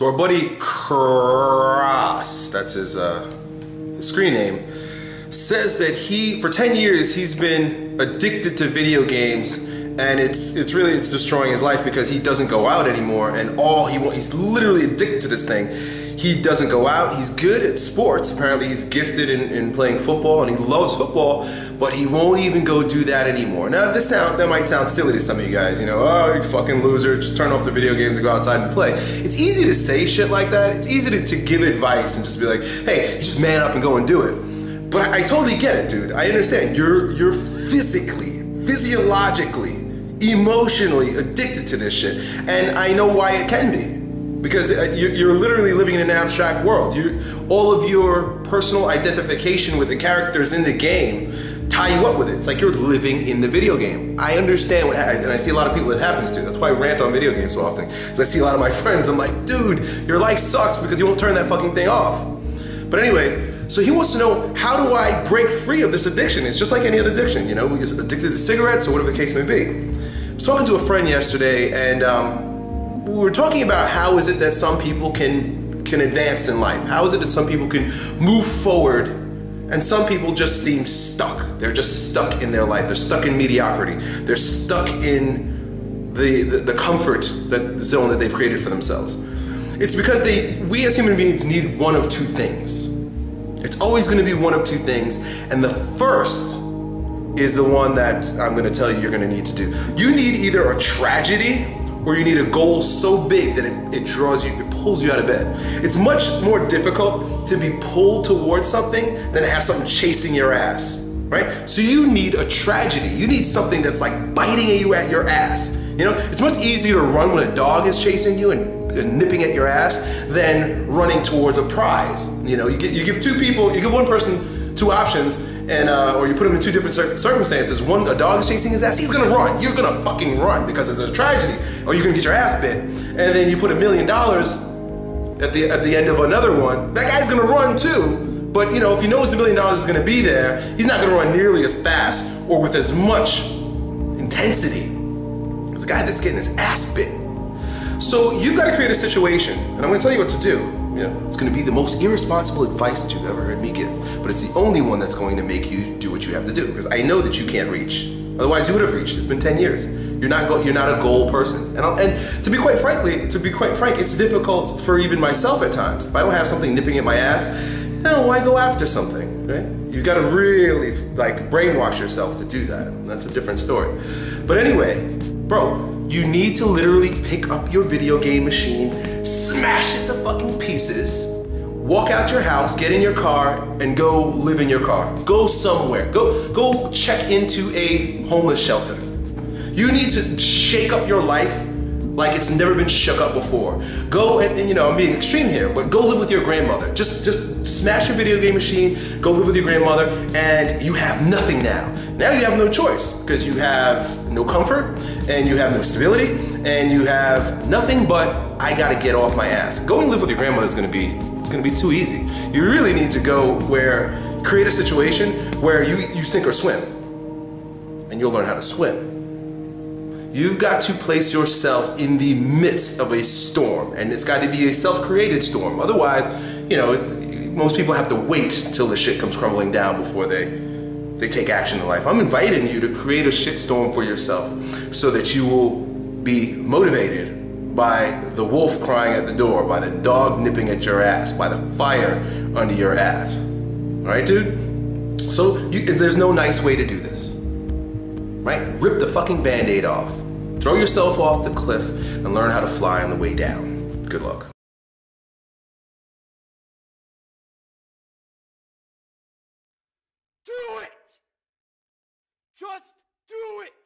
So our buddy Cross, that's his, uh, his screen name, says that he, for 10 years, he's been addicted to video games and it's it's really it's destroying his life because he doesn't go out anymore and all he wants he's literally addicted to this thing. He doesn't go out he's good at sports apparently he's gifted in, in playing football and he loves football but he won't even go do that anymore now this sound that might sound silly to some of you guys you know oh you fucking loser just turn off the video games and go outside and play it's easy to say shit like that it's easy to, to give advice and just be like hey just man up and go and do it but I, I totally get it dude I understand you're you're physically physiologically emotionally addicted to this shit. And I know why it can be. Because uh, you're literally living in an abstract world. You, all of your personal identification with the characters in the game tie you up with it. It's like you're living in the video game. I understand what happens, and I see a lot of people that happens to. That's why I rant on video games so often. Because I see a lot of my friends, I'm like, dude, your life sucks because you won't turn that fucking thing off. But anyway, so he wants to know how do I break free of this addiction? It's just like any other addiction, you know, we get addicted to cigarettes or whatever the case may be I was talking to a friend yesterday, and um, we were talking about how is it that some people can can advance in life? How is it that some people can move forward, and some people just seem stuck? They're just stuck in their life. They're stuck in mediocrity. They're stuck in the the, the comfort that the zone that they've created for themselves. It's because they we as human beings need one of two things. It's always going to be one of two things, and the first is the one that I'm gonna tell you you're gonna need to do. You need either a tragedy or you need a goal so big that it, it draws you, pulls you out of bed. It's much more difficult to be pulled towards something than to have something chasing your ass, right? So you need a tragedy. You need something that's like biting at you at your ass. You know, it's much easier to run when a dog is chasing you and, and nipping at your ass than running towards a prize. You know, you, get, you give two people, you give one person two options and uh, or you put him in two different cir circumstances. One, a dog is chasing his ass, he's gonna run. You're gonna fucking run because it's a tragedy, or you're gonna get your ass bit. And then you put a million dollars at the at the end of another one. That guy's gonna run too. But you know, if he knows the million dollars is gonna be there, he's not gonna run nearly as fast or with as much intensity as a guy that's getting his ass bit. So you've got to create a situation, and I'm gonna tell you what to do. You know, it's to be the most irresponsible advice that you've ever heard me give, but it's the only one that's going to make you do what you have to do because I know that you can't reach. Otherwise, you would have reached. It's been 10 years. You're not go, you're not a goal person. And, and to be quite frankly, to be quite frank, it's difficult for even myself at times. If I don't have something nipping at my ass, you know, why go after something, right? You've got to really like brainwash yourself to do that. That's a different story. But anyway, bro, you need to literally pick up your video game machine smash it to fucking pieces, walk out your house, get in your car, and go live in your car. Go somewhere. Go go check into a homeless shelter. You need to shake up your life like it's never been shook up before. Go and, and, you know I'm being extreme here, but go live with your grandmother. Just just smash your video game machine, go live with your grandmother, and you have nothing now. Now you have no choice because you have no comfort and you have no stability and you have nothing but I gotta get off my ass. Going live with your grandmother is gonna be it's gonna be too easy. You really need to go where create a situation where you, you sink or swim and you'll learn how to swim. You've got to place yourself in the midst of a storm, and it's got to be a self-created storm. Otherwise, you know, it, most people have to wait until the shit comes crumbling down before they they take action in life. I'm inviting you to create a shitstorm for yourself so that you will be motivated by the wolf crying at the door, by the dog nipping at your ass, by the fire under your ass. All right, dude? So you, there's no nice way to do this right? Rip the fucking band-aid off. Throw yourself off the cliff and learn how to fly on the way down. Good luck. Do it! Just do it!